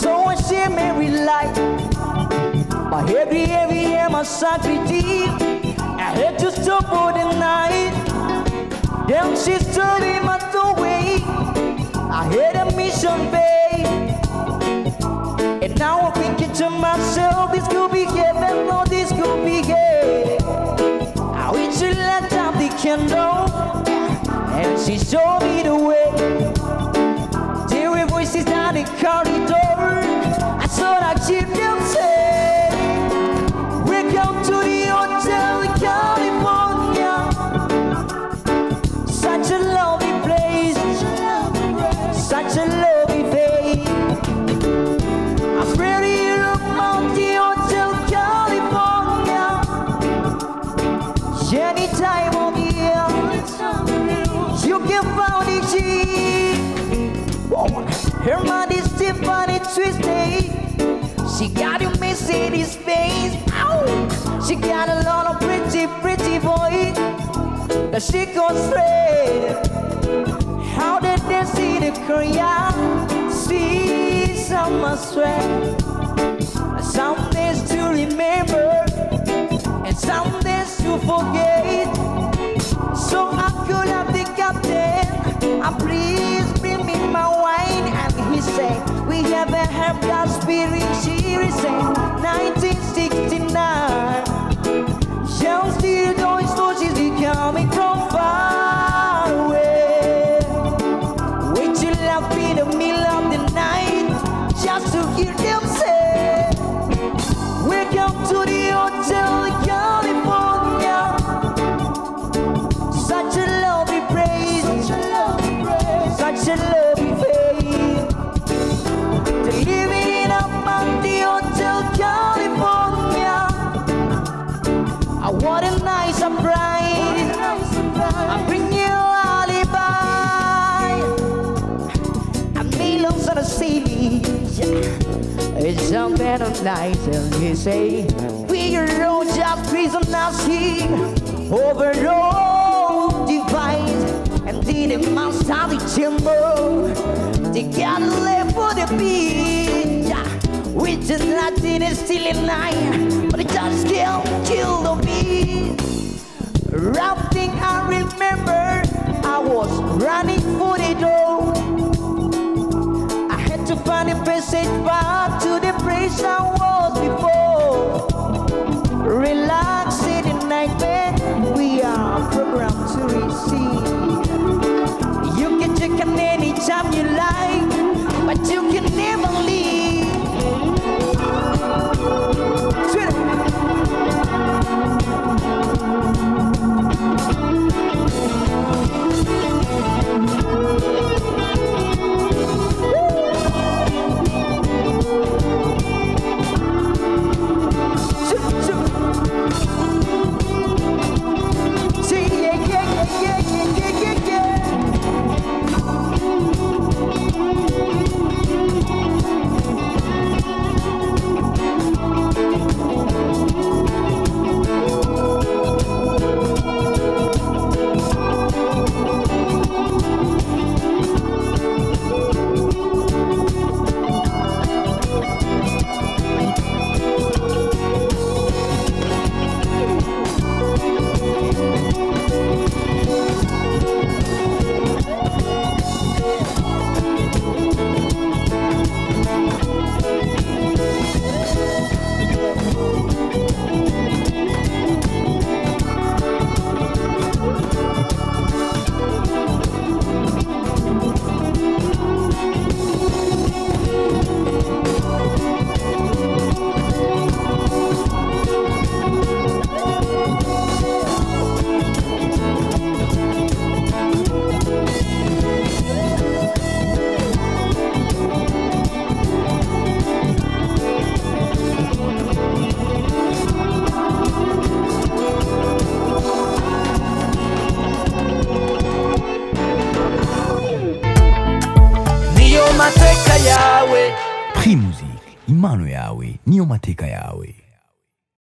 so and share "Mary, light." My heavy, heavy, and my socks deep. I had to stop for the night. Down she's in my doorway. I had a mission, babe. And now I'm thinking to myself, this could be heaven, Lord, this could be hell. I wish you let out the candle, and she showed me the way. Dear voices down the corridor. chorar de meu ser. that she goes straight. How did they see the Korea? See some sweat. Some things to remember and some things to forget. So I could have the captain. I please bring me my wine. And he said, We have a help God's spirit. She said, lives on the sea. It's a better nice, and he say. We are all just prisoners here Over all divide And did the mount of the chamber They gotta live for the beat We just not in a silly night But it just can't kill the beat One thing I remember I was running for the door message back to the prison. yawe. Primusi impano yawe niyo mateka yawe.